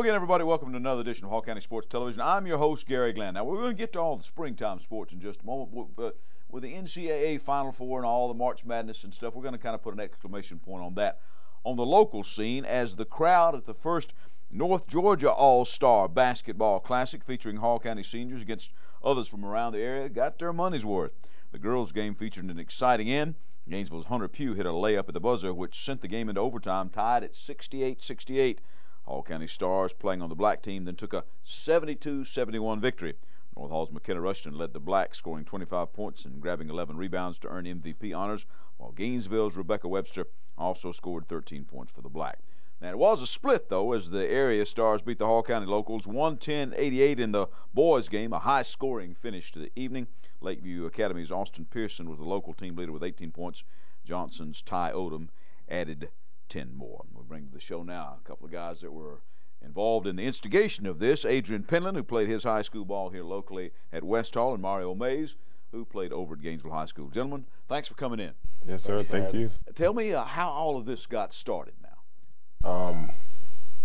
Again, everybody. Welcome to another edition of Hall County Sports Television. I'm your host, Gary Glenn. Now, we're going to get to all the springtime sports in just a moment, but with the NCAA Final Four and all the March Madness and stuff, we're going to kind of put an exclamation point on that on the local scene as the crowd at the first North Georgia All Star Basketball Classic featuring Hall County seniors against others from around the area got their money's worth. The girls' game featured an exciting end. Gainesville's Hunter Pugh hit a layup at the buzzer, which sent the game into overtime, tied at 68 68. Hall County Stars, playing on the black team, then took a 72 71 victory. North Hall's McKenna Rushton led the Blacks, scoring 25 points and grabbing 11 rebounds to earn MVP honors, while Gainesville's Rebecca Webster also scored 13 points for the Black. Now, it was a split, though, as the area Stars beat the Hall County Locals 110 88 in the boys' game, a high scoring finish to the evening. Lakeview Academy's Austin Pearson was the local team leader with 18 points. Johnson's Ty Odom added 10 more. We bring to the show now a couple of guys that were involved in the instigation of this. Adrian Penland, who played his high school ball here locally at West Hall, and Mario Mays, who played over at Gainesville High School. Gentlemen, thanks for coming in. Yes, sir. Thank you. Tell me uh, how all of this got started now. Um,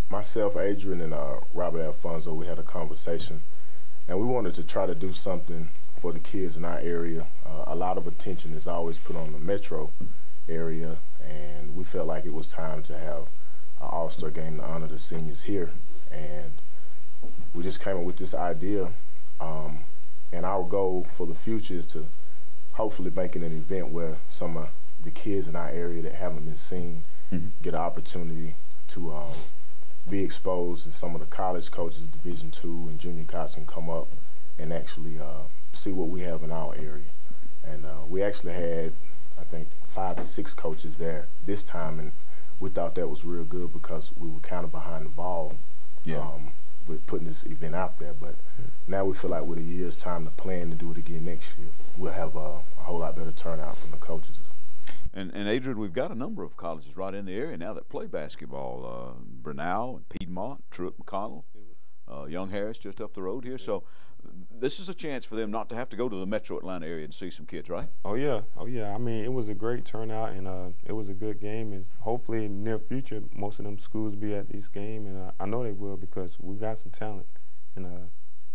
myself, Adrian, and uh, Robert Alfonso, we had a conversation, and we wanted to try to do something for the kids in our area. Uh, a lot of attention is always put on the metro area and we felt like it was time to have an All-Star game to honor the seniors here. And we just came up with this idea. Um, and our goal for the future is to hopefully make it an event where some of the kids in our area that haven't been seen mm-hmm. get an opportunity to um, be exposed, and some of the college coaches, Division two and junior college, can come up and actually uh, see what we have in our area. And uh, we actually had, I think, five to six coaches there this time, and we thought that was real good because we were kind of behind the ball yeah. um, with putting this event out there. But now we feel like with a year's time to plan to do it again next year, we'll have a, a whole lot better turnout from the coaches. And, and Adrian, we've got a number of colleges right in the area now that play basketball. Uh, Brenau, Piedmont, Truett McConnell, uh, Young Harris just up the road here. So this is a chance for them not to have to go to the metro Atlanta area and see some kids, right? Oh yeah, oh yeah. I mean, it was a great turnout and uh, it was a good game, and hopefully in the near future, most of them schools be at this game, and uh, I know they will because we got some talent, and uh,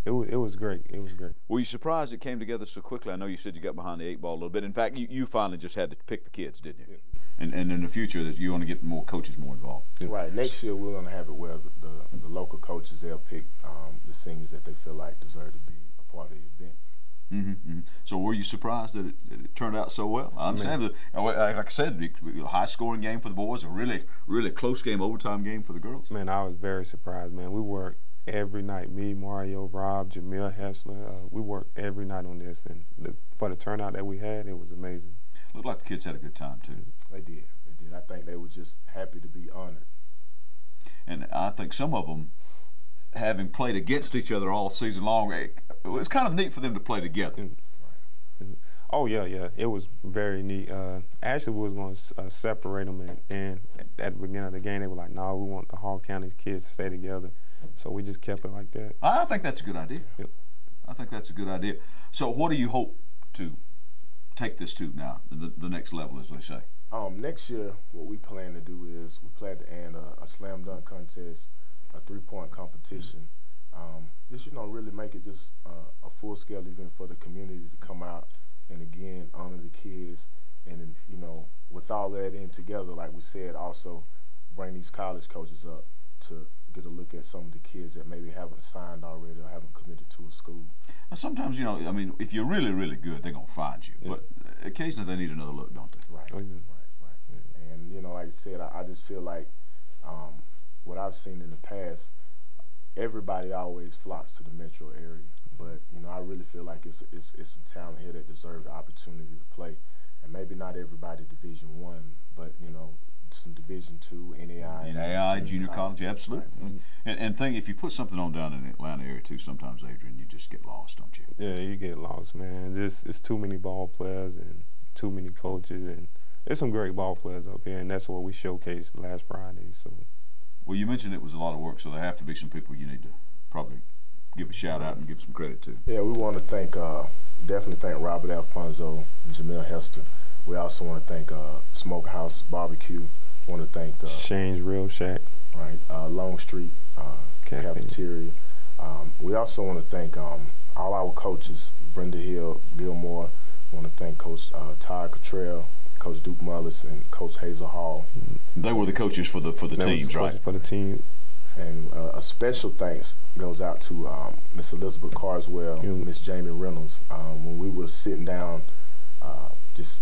it was it was great. It was great. Were you surprised it came together so quickly? I know you said you got behind the eight ball a little bit. In fact, you, you finally just had to pick the kids, didn't you? Yeah. And, and in the future, that you want to get more coaches more involved. Right. Next year, we're going to have it where the, the, the local coaches they'll pick um, the seniors that they feel like deserve to be a part of the event. Mm-hmm, mm-hmm. So were you surprised that it, that it, turned out so well? I understand that, like I said, a high scoring game for the boys, a really, really close game, overtime game for the girls. Man, I was very surprised, man. We worked every night. Me, Mario, Rob, Jamil Hessler, uh, we worked every night on this, and the, for the turnout that we had, it was amazing. Looked like the kids had a good time too. They did. They did. I think they were just happy to be honored. And I think some of them having played against each other all season long, it, was kind of neat for them to play together. Oh yeah, yeah, it was very neat. Uh, actually, we was going to uh, separate them, and, and, at the beginning of the game, they were like, "No, we want the Hall County kids to stay together." So we just kept it like that. I think that's a good idea. Yep. I think that's a good idea. So, what do you hope to take this to now, the, the next level, as they say? Um, next year, what we plan to do is we plan to add a, a slam dunk contest a three-point competition. Um, this, you know, really make it just uh, a full-scale event for the community to come out and again honor the kids, and you know, with all that in together, like we said, also bring these college coaches up to get a look at some of the kids that maybe haven't signed already or haven't committed to a school. Now sometimes, you know, I mean, if you're really, really good, they're gonna find you, yeah. but occasionally they need another look, don't they? Right, oh, yeah. right, right. Yeah. And you know, like I said, I, I just feel like. Um, what I've seen in the past, everybody always flocks to the metro area. But you know, I really feel like it's it's, it's some talent here that deserve the opportunity to play, and maybe not everybody Division One, but you know, some Division Two, NAI, NAI, junior, junior college, college, absolutely. Right. And, and think if you put something on down in the Atlanta area too, sometimes Adrian, you just get lost, don't you? Yeah, you get lost, man. Just it's too many ball players and too many coaches, and there's some great ball players up here, and that's what we showcased last Friday. So. Well, you mentioned it was a lot of work, so there have to be some people you need to probably give a shout out and give some credit to. Yeah, we want to thank, uh, definitely thank Robert Alfonso and Jamil Hester. We also want to thank uh, Smokehouse Barbecue. Want to thank the Shane's Rib Shack. Right, uh, Long Street. Uh, Cafe. cafeteria. Um, we also want to thank um, all our coaches, Brenda Hill, Gilmore. want to thank Coach uh, Todd Cottrell, Coach Duke Mullis, and Coach Hazel Hall. They were the coaches for the for the That was teams, for- right? For the team. And uh, a special thanks goes out to um, Miss Elizabeth Carswell, Yeah. Miss Jamie Reynolds. Um, when we were sitting down, uh, just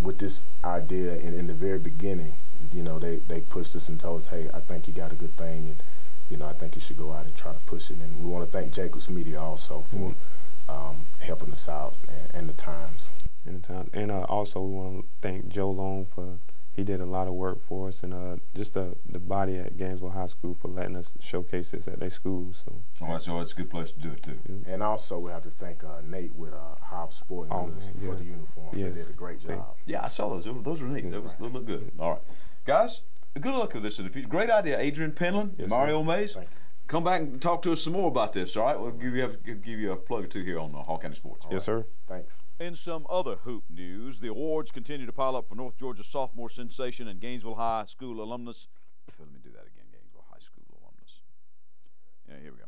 with this idea in, in the very beginning, you know, they, they pushed us and told us, hey, I think you got a good thing, and you know, I think you should go out and try to push it. And we want to thank Jacobs Media also for um, helping us out and, and the Times. In the town. And uh, also, we want to thank Joe Long for he did a lot of work for us, and uh, just the the body at Gainesville High School for letting us showcase this at their school. So Oh, that's, oh, that's a good place to do it too. And also, we have to thank uh, Nate with uh, Hobbs Sporting Oh, Goods man, for the uniforms. Yes. They did a great job. Yeah, I saw those. Those were- neat. That was, those look good. All right, guys. Good luck with this in the future. Great idea, Adrian Penland, Yes, Mario Mays. Thank you. Come back and talk to us some more about this. All right, we'll give you a, give you a plug or two here on uh, Hall County Sports. yes, sir. Thanks. In some other hoop news, the awards continue to pile up for North Georgia sophomore sensation and Gainesville High School alumnus. Let me do that again. Gainesville High School alumnus. Yeah, here we go.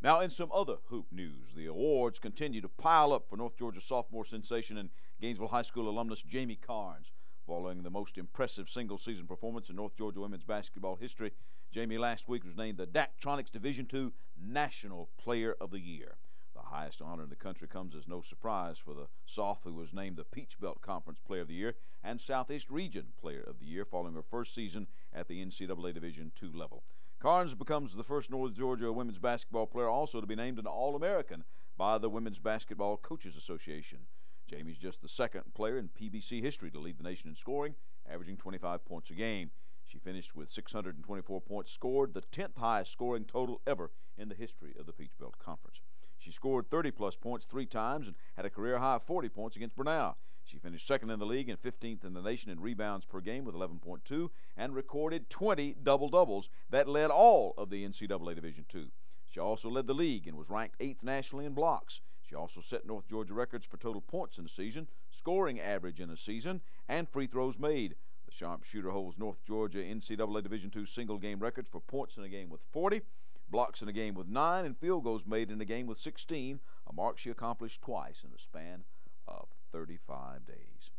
Now, in some other hoop news, the awards continue to pile up for North Georgia sophomore sensation and Gainesville High School alumnus Jamie Carnes. Following the most impressive single season performance in North Georgia women's basketball history, Jamie last week was named the Daktronics Division II National Player of the Year. The highest honor in the country comes as no surprise for the Soph, who was named the Peach Belt Conference Player of the Year and Southeast Region Player of the Year following her first season at the NCAA Division II level. Carnes becomes the first North Georgia women's basketball player also to be named an All American by the Women's Basketball Coaches Association. Jamie's just the second player in PBC history to lead the nation in scoring, averaging 25 points a game. She finished with 624 points scored, the 10th highest scoring total ever in the history of the Peach Belt Conference. She scored 30 plus points three times and had a career high of 40 points against Brenau. She finished second in the league and 15th in the nation in rebounds per game with 11.2 and recorded 20 double doubles that led all of the NCAA Division II. She also led the league and was ranked eighth nationally in blocks. She also set North Georgia records for total points in a season, scoring average in a season, and free throws made. The sharpshooter holds North Georgia NCAA Division II single game records for points in a game with 40, blocks in a game with 9, and field goals made in a game with 16, a mark she accomplished twice in a span of 35 days.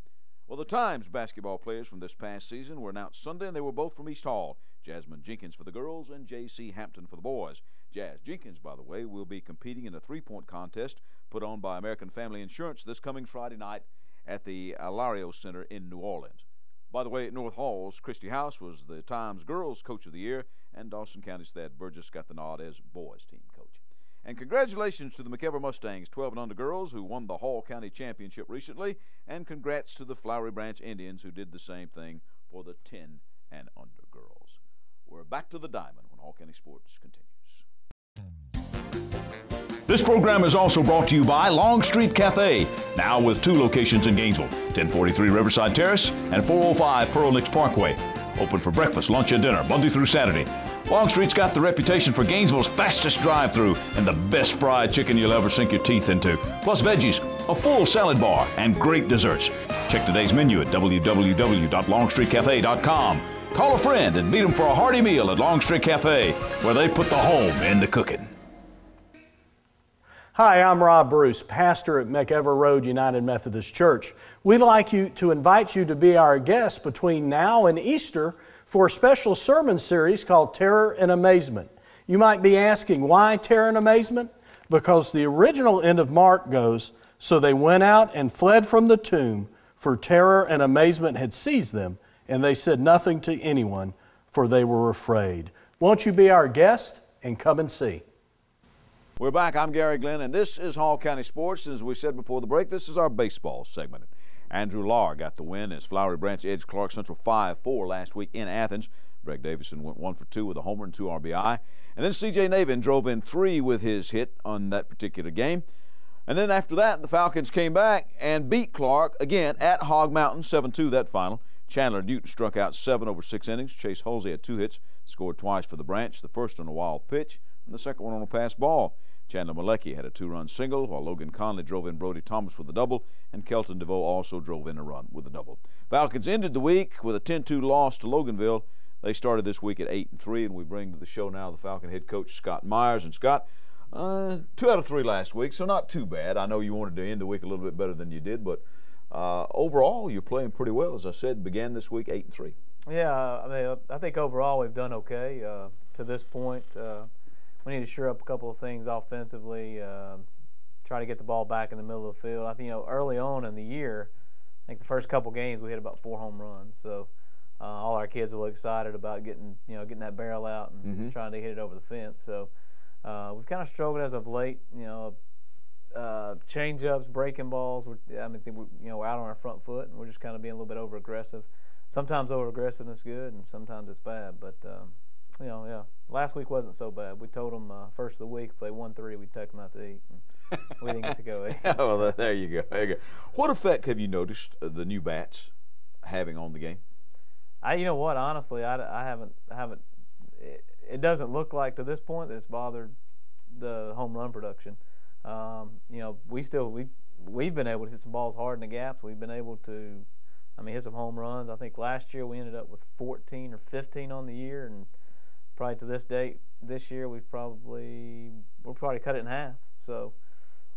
Well, the Times basketball players from this past season were announced Sunday, and they were both from East Hall. Jasmine Jenkins for the girls and J.C. Hampton for the boys. Jazz Jenkins, by the way, will be competing in a three point contest put on by American Family Insurance this coming Friday night at the Alario Center in New Orleans. By the way, at North Halls, Christy House was the Times Girls Coach of the Year, and Dawson County's Thad Burgess got the nod as Boys Team Coach. And congratulations to the McEver Mustangs 12 and under girls who won the Hall County Championship recently, and congrats to the Flowery Branch Indians who did the same thing for the 10 and under girls. We're back to the diamond when Hall County Sports continues. This program is also brought to you by Long Street Cafe, now with two locations in Gainesville 1043 Riverside Terrace and 405 Pearl Nix Parkway. Open for breakfast, lunch, and dinner Monday through Saturday. Longstreet's got the reputation for Gainesville's fastest drive through and the best fried chicken you'll ever sink your teeth into. Plus veggies, a full salad bar, and great desserts. Check today's menu at www.longstreetcafe.com. Call a friend and meet them for a hearty meal at Longstreet Cafe, where they put the home in the cooking. Hi, I'm Rob Bruce, pastor at McEver Road United Methodist Church. We'd like you to invite you to be our guest between now and Easter for a special sermon series called Terror and Amazement. You might be asking, why terror and amazement? Because the original end of Mark goes, So they went out and fled from the tomb, for terror and amazement had seized them, and they said nothing to anyone, for they were afraid. Won't you be our guest and come and see? We're back. I'm Gary Glenn, and this is Hall County Sports. As we said before the break, this is our baseball segment. Andrew Lahr got the win as Flowery Branch edged Clark Central 5 4 last week in Athens. Greg Davison went 1 for 2 with a homer and 2 RBI. And then CJ Navin drove in 3 with his hit on that particular game. And then after that, the Falcons came back and beat Clark again at Hog Mountain 7 2 that final. Chandler Newton struck out seven over six innings. Chase Halsey had two hits, scored twice for the Branch, the first on a wild pitch, and the second one on a pass ball. Chandler Malecki had a two-run single, while Logan Conley drove in Brody Thomas with a double, and Kelton DeVoe also drove in a run with a double. Falcons ended the week with a 10-2 loss to Loganville. They started this week at eight and three, and we bring to the show now the Falcon head coach Scott Myers. And Scott, uh, two out of three last week, so not too bad. I know you wanted to end the week a little bit better than you did, but uh, overall, you're playing pretty well. As I said, began this week eight and three. Yeah, I mean, I think overall we've done okay uh, to this point. We need to shore up a couple of things offensively. Uh, try to get the ball back in the middle of the field. I think you know early on in the year, I think the first couple games we hit about four home runs. So uh, all our kids were excited about getting you know getting that barrel out and mm-hmm. trying to hit it over the fence. So uh, we've kind of struggled as of late. You know, uh, change ups, breaking balls. We're, I mean, we, you know, we're out on our front foot and we're just kind of being a little bit over aggressive. Sometimes over aggressiveness is good, and sometimes it's bad. But um, you know, yeah. Last week wasn't so bad. We told them uh, first of the week if they won three, we'd take them out to eat. we didn't get to go eat. well, there you go. There you go. What effect have you noticed uh, the new bats having on the game? I, you know what? Honestly, I, I haven't, I haven't. It, it, doesn't look like to this point that it's bothered the home run production. Um, you know, we still we we've been able to hit some balls hard in the gaps. We've been able to, I mean, hit some home runs. I think last year we ended up with 14 or 15 on the year, and probably to this date this year we've probably we'll probably cut it in half. So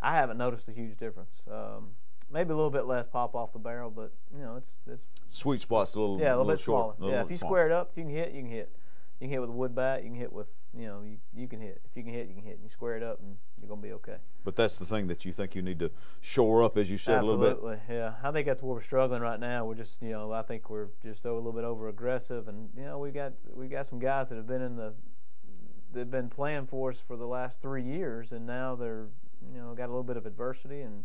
I haven't noticed a huge difference. Um, maybe a little bit less pop off the barrel, but you know it's it's sweet spot's a little yeah a little, little bit short, smaller. yeah, if you smaller. square it up, if you can hit, you can hit. You can hit with a wood bat. You can hit with you know you, you can hit. If you can hit, you can hit. And You square it up, and you're gonna be okay. But that's the thing that you think you need to shore up, as you said Absolutely, a little bit. Absolutely, yeah. I think that's where we're struggling right now. We're just you know I think we're just a little bit over aggressive, and you know we got we got some guys that have been in the they've been playing for us for the last three years, and now they're you know got a little bit of adversity and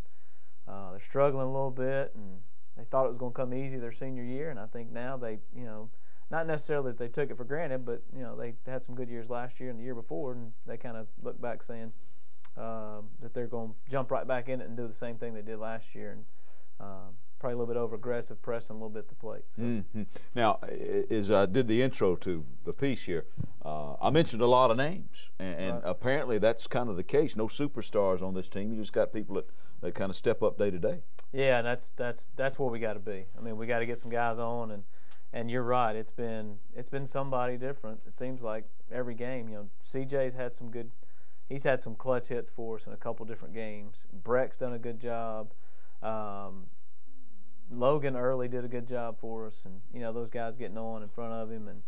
uh, they're struggling a little bit, and they thought it was going to come easy their senior year, and I think now they you know not necessarily that they took it for granted, but you know they had some good years last year and the year before, and they kind of look back saying uh, that they're going to jump right back in it and do the same thing they did last year, and uh, probably a little bit over aggressive, pressing a little bit the plate. So. Mm-hmm. Now, as I did the intro to the piece here, uh, I mentioned a lot of names, and, and right. apparently that's kind of the case. No superstars on this team. You just got people that, that kind of step up day to day. Yeah, that's that's that's where we got to be. I mean, we got to get some guys on, and and you're right. It's been it's been somebody different. It seems like every game. You know, CJ's had some good. He's had some clutch hits for us in a couple different games. Breck's done a good job. Um, Logan early did a good job for us, and you know those guys getting on in front of him, and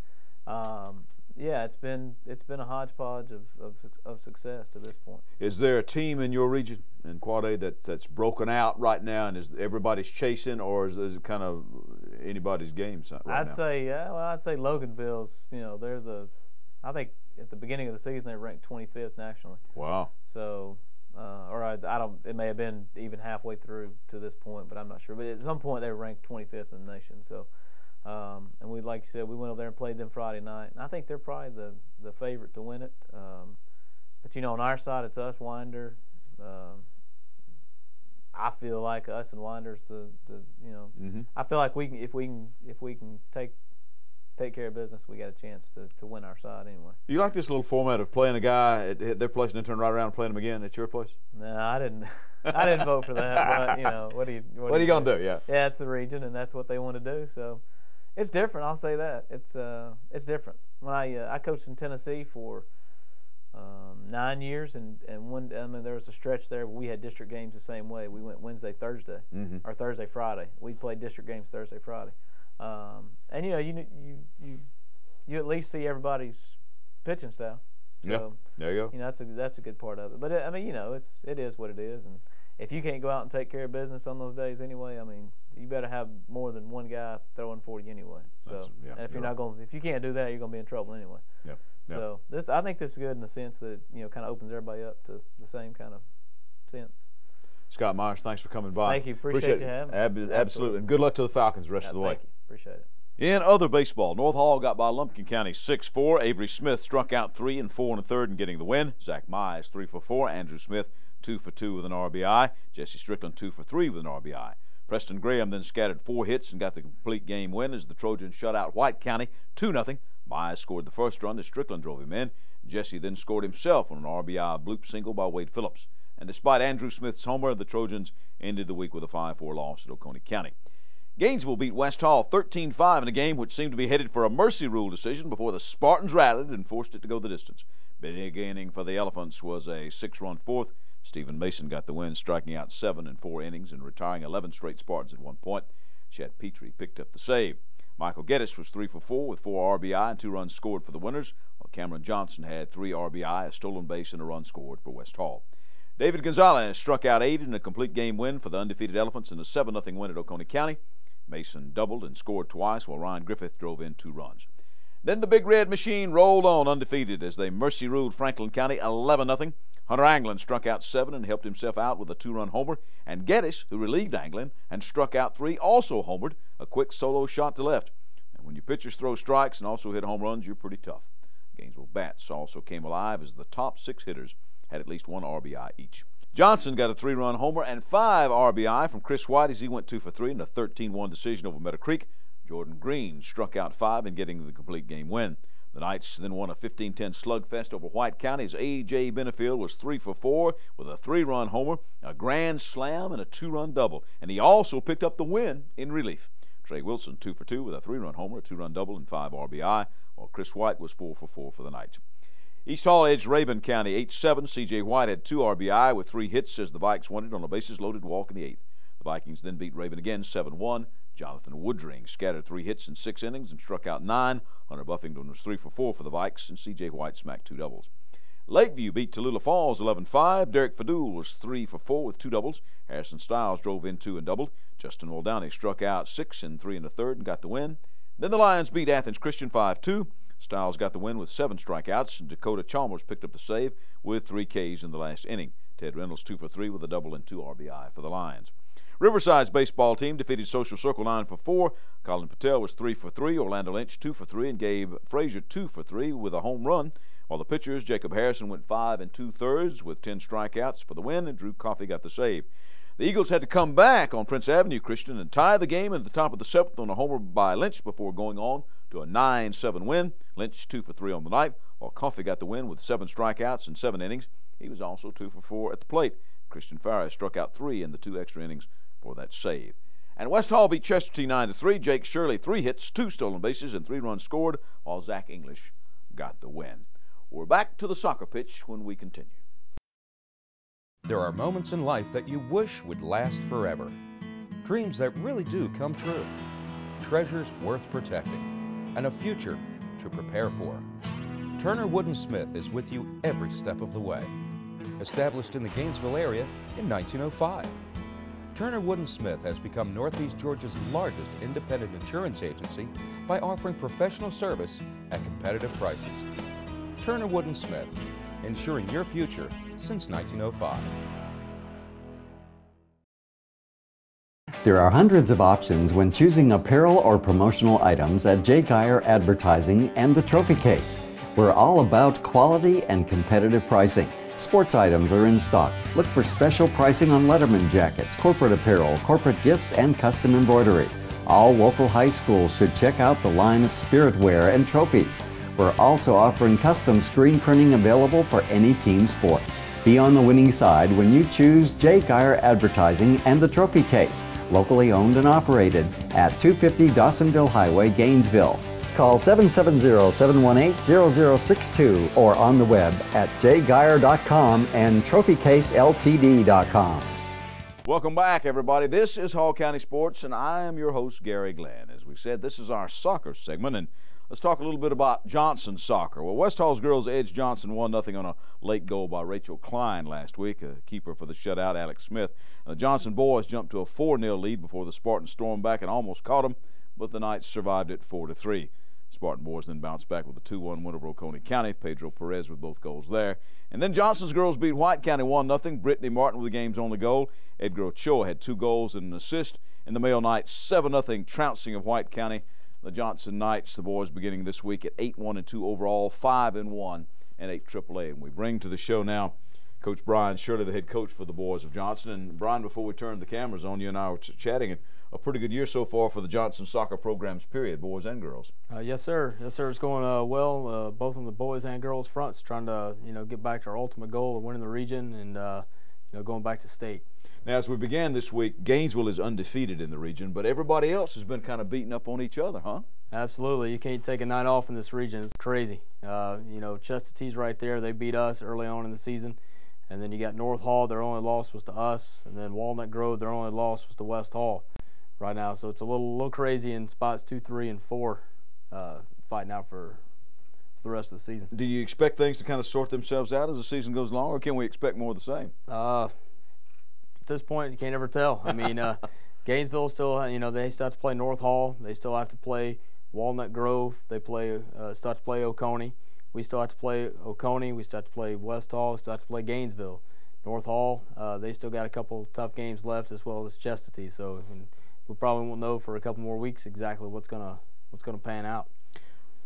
um, yeah, it's been it's been a hodgepodge of, of, of success to this point. Is there a team in your region in Quad A that that's broken out right now, and is everybody's chasing, or is, is it kind of anybody's game? Right I'd now? say yeah, well, I'd say Loganville's. You know, they're the I think at the beginning of the season they ranked 25th nationally. Wow. So uh, or I, I, don't. It may have been even halfway through to this point, but I'm not sure. But at some point, they were ranked 25th in the nation. So, um, and we, like you said, we went over there and played them Friday night. And I think they're probably the the favorite to win it. Um, but you know, on our side, it's us, Winder. Um, I feel like us and Winder's the, the you know. Mm-hmm. I feel like we can if we can if we can take take care of business, we got a chance to, to win our side anyway. You like this little format of playing a guy at, at their place and then turn right around and playing him again at your place? No, I didn't. I didn't vote for that. But you know, what do you what, what are you gonna do? Yeah. Yeah, it's the region, and that's what they want to do. So it's different. I'll say that it's uh it's different. When I uh, I coached in Tennessee for um, nine years, and and one I mean there was a stretch there where we had district games the same way. We went Wednesday, Thursday, mm-hmm. or Thursday, Friday. We played district games Thursday, Friday. Um, and you know, you you you you at least see everybody's pitching style. So, yeah, there you go. You know, that's a that's a good part of it. But it, I mean, you know, it's it is what it is, and if you can't go out and take care of business on those days anyway, I mean, you better have more than one guy throwing for you anyway. So, yeah, and if you're, you're not going, if you can't do that, you're going to be in trouble anyway. Yeah. Yeah. So this, I think this is good in the sense that it, you know, kind of opens everybody up to the same kind of sense. Scott Myers, thanks for coming by. Thank you. Appreciate, Appreciate you having me. Ab- absolutely. absolutely. And good luck to the Falcons the rest yeah, of the way. Thank you. Appreciate it. In other baseball, North Hall got by Lumpkin County 6-4. Avery Smith struck out three and four in the third and getting the win. Zach Mize three for four. Andrew Smith two for two with an RBI. Jesse Strickland two for three with an RBI. Preston Graham then scattered four hits and got the complete game win as the Trojans shut out White County 2 0. Mize scored the first run as Strickland drove him in. Jesse then scored himself on an RBI bloop single by Wade Phillips. And despite Andrew Smith's homer, the Trojans ended the week with a 5 4 loss at Oconee County. Gainesville beat West Hall 13 5 in a game which seemed to be headed for a mercy rule decision before the Spartans rallied and forced it to go the distance. Big inning for the Elephants was a six run fourth. Stephen Mason got the win, striking out seven in four innings and retiring 11 straight Spartans at one point. Chet Petrie picked up the save. Michael Geddes was three for four with four RBI and two runs scored for the winners, while Cameron Johnson had three RBI, a stolen base, and a run scored for West Hall. David Gonzalez struck out eight in a complete game win for the undefeated Elephants in a 7 0 win at Oconee County. Mason doubled and scored twice, while Ryan Griffith drove in two runs. Then the Big Red Machine rolled on undefeated as they mercy ruled Franklin County 11 0. Hunter Anglin struck out seven and helped himself out with a two run homer, and Geddes, who relieved Anglin and struck out three, also homered a quick solo shot to left. And when your pitchers throw strikes and also hit home runs, you're pretty tough. Gainesville Bats also came alive as the top six hitters had at least one RBI each. Johnson got a three run homer and five RBI from Chris White as he went two for three in a 13 1 decision over Meadow Creek. Jordan Green struck out five in getting the complete game win. The Knights then won a 15 10 slugfest over White County as A.J. Benefield was three for four with a three run homer, a grand slam, and a two run double. And he also picked up the win in relief. Trey Wilson, two for two with a three run homer, a two run double, and five RBI, while Chris White was four for four for the Knights. East Hall edged Rabun County 8 7. C.J. White had two RBI with three hits as the Vikes won it on a bases loaded walk in the eighth. The Vikings then beat Rabun again 7 1. Jonathan Woodring scattered three hits in six innings and struck out nine. Hunter Buffington was 3 for 4 for the Vikes, and C.J. White smacked two doubles. Lakeview beat Tallulah Falls 11 5. Derek Fadul was 3 for 4 with two doubles. Harrison Stiles drove in two and doubled. Justin Muldowney struck out six and three in the third and got the win. Then the Lions beat Athens Christian 5 2. Stiles got the win with seven strikeouts, and Dakota Chalmers picked up the save with three Ks in the last inning. Ted Reynolds two for three with a double and two RBI for the Lions. Riverside's baseball team defeated Social Circle 9 for 4. Colin Patel was 3 for 3. Orlando Lynch 2 for 3. And Gabe Frazier 2 for 3 with a home run. While the pitchers, Jacob Harrison went 5 and 2 thirds with 10 strikeouts for the win, and Drew Coffey got the save. The Eagles had to come back on Prince Avenue Christian and tie the game at the top of the seventh on a homer by Lynch before going on to a 9 7 win. Lynch 2 for 3 on the night, while Coffey got the win with seven strikeouts and seven innings. He was also 2 for 4 at the plate. Christian Farrar struck out three in the two extra innings for that save. And West Hall beat Chestatee 9 to 3. Jake Shirley, three hits, two stolen bases, and three runs scored, while Zach English got the win. We're back to the soccer pitch when we continue. There are moments in life that you wish would last forever. Dreams that really do come true. Treasures worth protecting. And a future to prepare for. Turner Wood and Smith is with you every step of the way. Established in the Gainesville area in 1905. Turner Wood and Smith has become Northeast Georgia's largest independent insurance agency by offering professional service at competitive prices. Turner Wood and Smith, ensuring your future since 1905. There are hundreds of options when choosing apparel or promotional items at J. Geyer Advertising and the Trophy Case. We're all about quality and competitive pricing. Sports items are in stock. Look for special pricing on Letterman jackets, corporate apparel, corporate gifts, and custom embroidery. All local high schools should check out the line of spiritware and trophies. We're also offering custom screen printing available for any team sport. Be on the winning side when you choose J. Geyer Advertising and the Trophy Case, locally owned and operated at 250 Dawsonville Highway, Gainesville. Call 770-718-0062 or on the web at jgeyer.com and trophycaseltd.com. Welcome back, everybody. This is Hall County Sports, and I am your host, Gary Glenn. As we said, this is our soccer segment, and let's talk a little bit about Johnson soccer. Well, West Hall's girls edged Johnson 1 0 on a late goal by Rachel Klein last week, a keeper for the shutout, Alex Smith. the Johnson boys jumped to a 4 0 lead before the Spartans stormed back and almost caught them, but the Knights survived it 4 3. Spartan boys then bounced back with a 2-1 win over Oconee County. Pedro Perez with both goals there. And then Johnson's girls beat White County 1-0. Brittany Martin with the game's only goal. Edgar Ochoa had two goals and an assist. And the male Knights 7-0 trouncing of White County. The Johnson Knights, the boys beginning this week at 8-1 and 2 overall, 5 and 1 and 8 AAA. And we bring to the show now Coach Brian Shirley, the head coach for the boys of Johnson. And Brian, before we turn the cameras on, you and I were chatting, and a pretty good year so far for the Johnson soccer programs, period, boys and girls. Uh, yes, sir. Yes, sir. It's going uh, well, uh, both on the boys and girls fronts, trying to you know get back to our ultimate goal of winning the region and uh, you know, going back to state. Now, as we began this week, Gainesville is undefeated in the region, but everybody else has been kind of beating up on each other, huh? Absolutely. You can't take a night off in this region. It's crazy. Uh, you know, Chestatee right there. They beat us early on in the season. And then you got North Hall. Their only loss was to us. And then Walnut Grove. Their only loss was to West Hall right now. So it's a little, little crazy in spots two, three, and four, uh, fighting out for, for the rest of the season. Do you expect things to kind of sort themselves out as the season goes along, or can we expect more of the same? Uh, at this point, you can't ever tell. I mean, uh, Gainesville still, you know, they still have to play North Hall. They still have to play Walnut Grove. They play uh, still have to play Oconee. We still have to play Oconee. We still have to play West Hall. We still have to play Gainesville. North Hall, uh, they still got a couple tough games left, as well as Chestatee. So we probably won't know for a couple more weeks exactly what's gonna what's gonna pan out.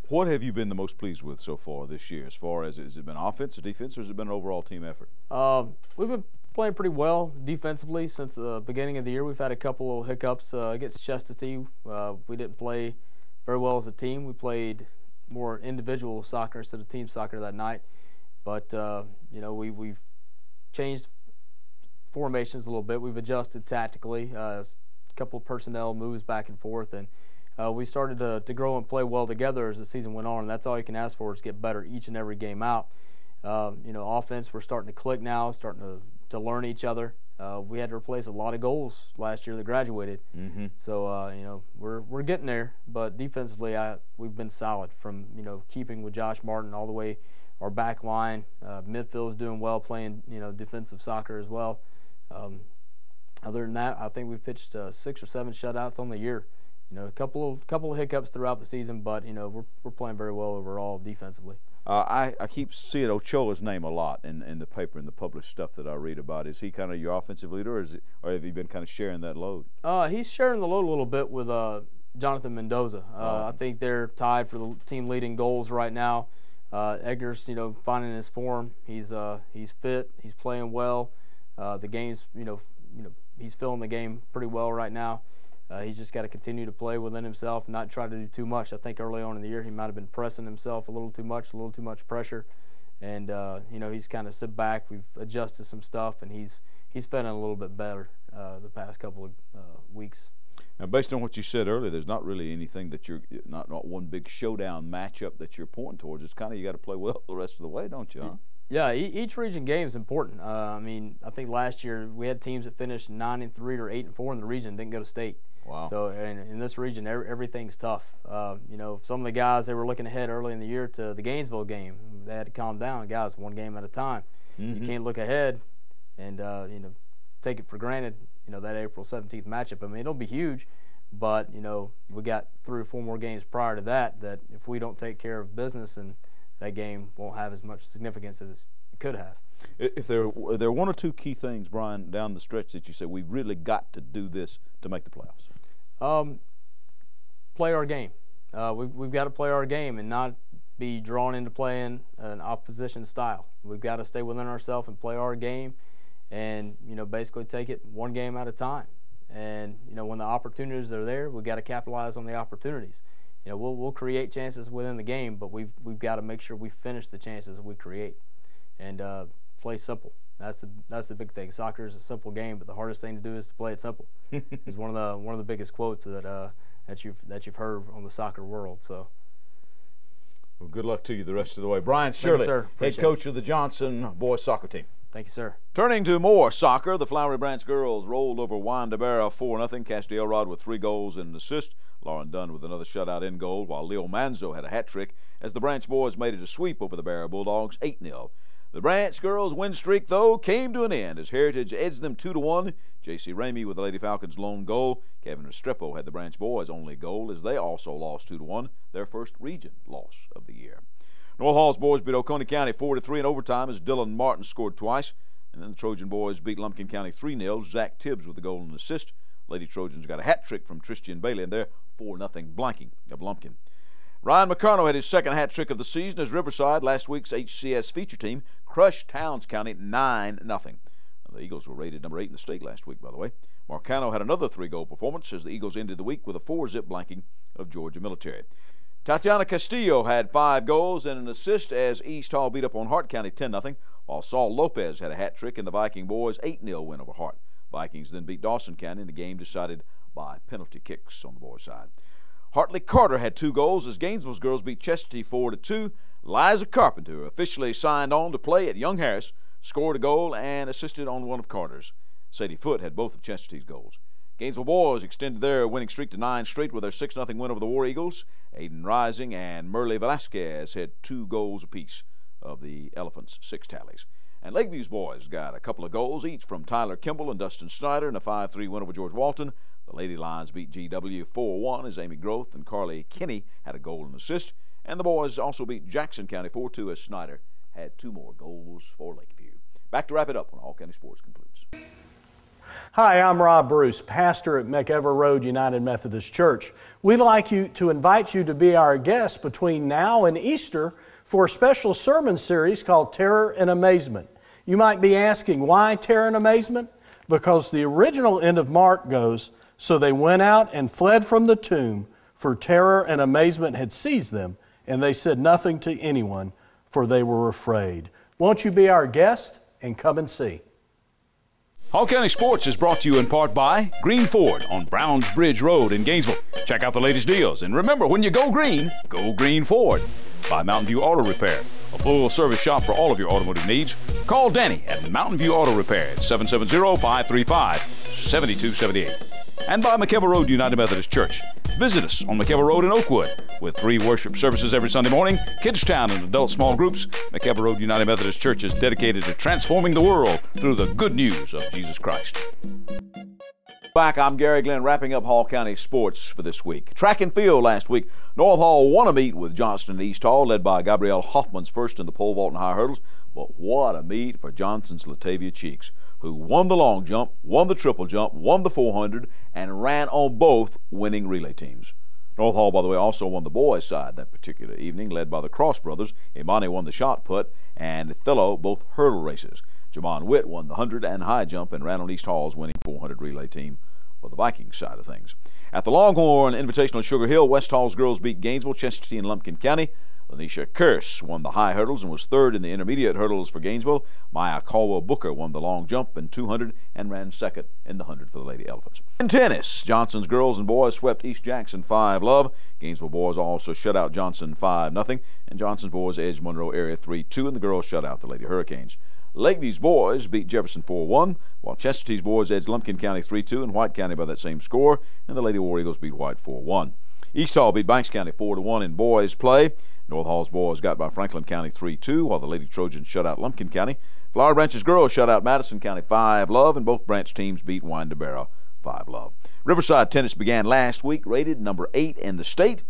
What have you been the most pleased with so far this year? As far as has it been offense or defense, or has it been an overall team effort? Uh, we've been playing pretty well defensively since the beginning of the year. We've had a couple of hiccups uh, against Chestatee. Uh, we didn't play very well as a team. We played more individual soccer instead of team soccer that night. But uh, you know, we we've changed formations a little bit. We've adjusted tactically, uh, couple of personnel moves back and forth, and uh, we started to, to grow and play well together as the season went on. And that's all you can ask for is get better each and every game out. Um, you know, offense we're starting to click now, starting to to learn each other. Uh, we had to replace a lot of goals last year that graduated. Mm-hmm. So uh, you know we're we're getting there, but defensively, I, we've been solid from you know keeping with Josh Martin all the way. Our back line, uh, midfield is doing well, playing you know defensive soccer as well. Um, other than that, I think we've pitched uh, six or seven shutouts on the year. You know, a couple of couple of hiccups throughout the season, but you know we're we're playing very well overall defensively. Uh, I, I keep seeing Ochoa's name a lot in, in the paper and the published stuff that I read about. Is he kind of your offensive leader, or, is it, or have you been kind of sharing that load? Uh, he's sharing the load a little bit with uh, Jonathan Mendoza. Uh, oh. I think they're tied for the team leading goals right now. Uh, Edgar's, you know, finding his form. He's uh, he's fit. He's playing well. Uh, the game's, you know, you know, he's filling the game pretty well right now. Uh, he's just got to continue to play within himself, and not try to do too much. I think early on in the year he might have been pressing himself a little too much, a little too much pressure, and uh, you know he's kind of sit back. We've adjusted some stuff, and he's he's feeling a little bit better uh, the past couple of uh, weeks. Now, based on what you said earlier, there's not really anything that you're not not one big showdown matchup that you're pointing towards. It's kind of you got to play well the rest of the way, don't you? Huh? Yeah, each region game is important. Uh, I mean, I think last year we had teams that finished nine and three or eight and four in the region didn't go to state. Wow. So in, in this region, every, everything's tough. Uh, you know, some of the guys they were looking ahead early in the year to the Gainesville game. They had to calm down, guys, one game at a time. Mm-hmm. You can't look ahead and uh, you know take it for granted. You know that April 17th matchup. I mean, it'll be huge, but you know we got three or four more games prior to that. That if we don't take care of business, and that game won't have as much significance as it could have. If there are there one or two key things, Brian, down the stretch that you say we've really got to do this to make the playoffs. Um, play our game. Uh, we've, we've got to play our game and not be drawn into playing an opposition style. We've got to stay within ourselves and play our game, and you know basically take it one game at a time. And you know when the opportunities are there, we've got to capitalize on the opportunities. You know we'll we'll create chances within the game, but we've we've got to make sure we finish the chances we create, and uh, play simple. That's the that's the big thing. Soccer is a simple game, but the hardest thing to do is to play it simple. is one of the one of the biggest quotes that uh, that you've that you've heard on the soccer world. So. Well, good luck to you the rest of the way, Brian Shirley, you, head coach of the Johnson boys soccer team. Thank you, sir. Turning to more soccer, the Flowery Branch girls rolled over Winder-Barrow 4 0. Cassidy Elrod with three goals and an assist. Lauren Dunn with another shutout in goal, while Leo Manzo had a hat trick as the Branch boys made it a sweep over the Barrow Bulldogs 8 0. The Branch girls' win streak, though, came to an end as Heritage edged them 2 to 1. J.C. Ramey with the Lady Falcons' lone goal. Kevin Restrepo had the Branch boys' only goal as they also lost 2 to 1, their first region loss of the year. North Hall's boys beat Oconee County 4 to 3 in overtime as Dylan Martin scored twice. And then the Trojan boys beat Lumpkin County 3 0. Zach Tibbs with the goal and assist. Lady Trojans got a hat trick from Tristian Bailey, and they're 4 0 blanking of Lumpkin. Ryan McCarno had his second hat trick of the season as Riverside, last week's HCS feature team, crushed Towns County 9 0. The Eagles were rated number 8 in the state last week, by the way. Marcano had another three goal performance as the Eagles ended the week with a 4 zip blanking of Georgia Military. Tatiana Castillo had five goals and an assist as East Hall beat up on Hart County 10 0, while Saul Lopez had a hat trick in the Viking boys' 8 0 win over Hart. Vikings then beat Dawson County in a game decided by penalty kicks on the boys' side. Hartley Carter had two goals as Gainesville's girls beat Chestatee 4 2. Liza Carpenter, officially signed on to play at Young Harris, scored a goal and assisted on one of Carter's. Sadie Foote had both of Chestatee's goals. Gainesville boys extended their winning streak to nine straight with their 6 0 win over the War Eagles. Aiden Rising and Merle Velasquez had two goals apiece of the Elephants' six tallies. And Lakeview's boys got a couple of goals each from Tyler Kimball and Dustin Snyder in a 5 3 win over George Walton. The Lady Lions beat GW 4 1 as Amy Groth and Carly Kinney had a goal and assist. And the boys also beat Jackson County 4 2 as Snyder had two more goals for Lakeview. Back to wrap it up when Hall County Sports concludes. Hi, I'm Rob Bruce, pastor at McEver Road United Methodist Church. We'd like you to invite you to be our guest between now and Easter for a special sermon series called Terror and Amazement. You might be asking, why terror and amazement? Because the original end of Mark goes, So they went out and fled from the tomb, for terror and amazement had seized them, and they said nothing to anyone, for they were afraid. Won't you be our guest and come and see? Hall County Sports is brought to you in part by Green Ford on Browns Bridge Road in Gainesville. Check out the latest deals. And remember, when you go green, go Green Ford. By Mountain View Auto Repair, a full service shop for all of your automotive needs. Call Danny at Mountain View Auto Repair at 770 535 7278 and by McEver Road United Methodist Church. Visit us on McEver Road in Oakwood with three worship services every Sunday morning, Kids Town and adult small groups. McEver Road United Methodist Church is dedicated to transforming the world through the good news of Jesus Christ. Back, I'm Gary Glenn, wrapping up Hall County sports for this week. Track and field last week. North Hall won a meet with Johnson and East Hall, led by Gabrielle Hoffman's first in the pole vault and high hurdles. But what a meet for Johnson's Latavia Cheeks who won the long jump, won the triple jump, won the 400, and ran on both winning relay teams. North Hall, by the way, also won the boys' side that particular evening, led by the Cross brothers. Imani won the shot put, and Thillo both hurdle races. Jamon Witt won the 100 and high jump and ran on East Hall's winning 400 relay team for the Vikings side of things. At the Longhorn Invitational at Sugar Hill, West Hall's girls beat Gainesville, Chestatee, and Lumpkin County. Lanisha Kersh won the high hurdles and was third in the intermediate hurdles for Gainesville. Maya Caldwell Booker won the long jump and 200 and ran second in the 100 for the Lady Elephants. In tennis, Johnson's girls and boys swept East Jackson 5 love. Gainesville boys also shut out Johnson 5 0, and Johnson's boys edged Monroe area 3 2, and the girls shut out the Lady Hurricanes. Lakeview's boys beat Jefferson 4 1, while Chestatee's boys edged Lumpkin County 3 2 and White County by that same score, and the Lady War Eagles beat White 4 1. East Hall beat Banks County 4 1 in boys play. North Hall's boys got by Franklin County 3 2, while the Lady Trojans shut out Lumpkin County. Flower Branch's girls shut out Madison County 5 love, and both branch teams beat Winder 5 love. Riverside tennis began last week, rated number 8 in the state,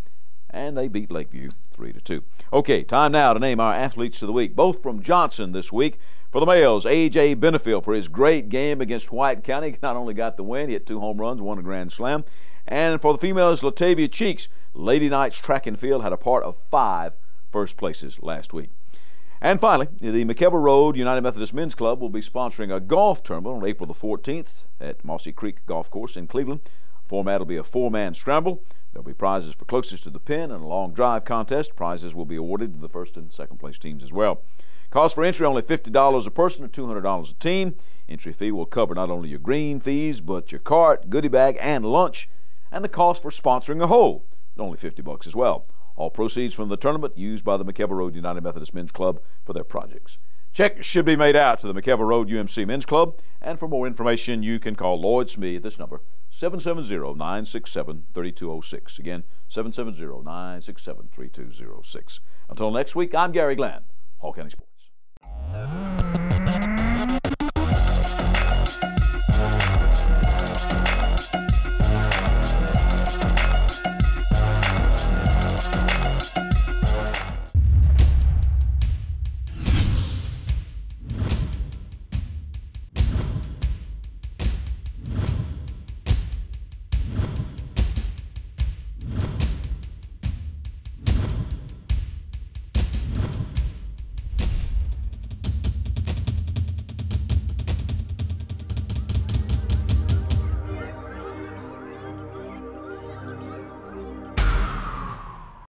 and they beat Lakeview 3 2. Okay, time now to name our athletes of the week, both from Johnson this week. For the males, A.J. Benefield for his great game against White County. Not only got the win, he hit two home runs, won a grand slam. And for the females, Latavia Cheeks, Lady Knights Track and Field had a part of five first places last week. And finally, the McEver Road United Methodist Men's Club will be sponsoring a golf tournament on April the 14th at Mossy Creek Golf Course in Cleveland. Format will be a four-man scramble. There'll be prizes for closest to the pin and a long drive contest. Prizes will be awarded to the first and second place teams as well. Cost for entry only $50 a person or $200 a team. Entry fee will cover not only your green fees, but your cart, goodie bag, and lunch and the cost for sponsoring a hole, only 50 bucks as well. All proceeds from the tournament used by the McEver Road United Methodist Men's Club for their projects. Check should be made out to the McEver Road UMC Men's Club, and for more information, you can call Lloyd Smee at this number, 770-967-3206. Again, 770-967-3206. Until next week, I'm Gary Glenn, Hall County Sports. Uh.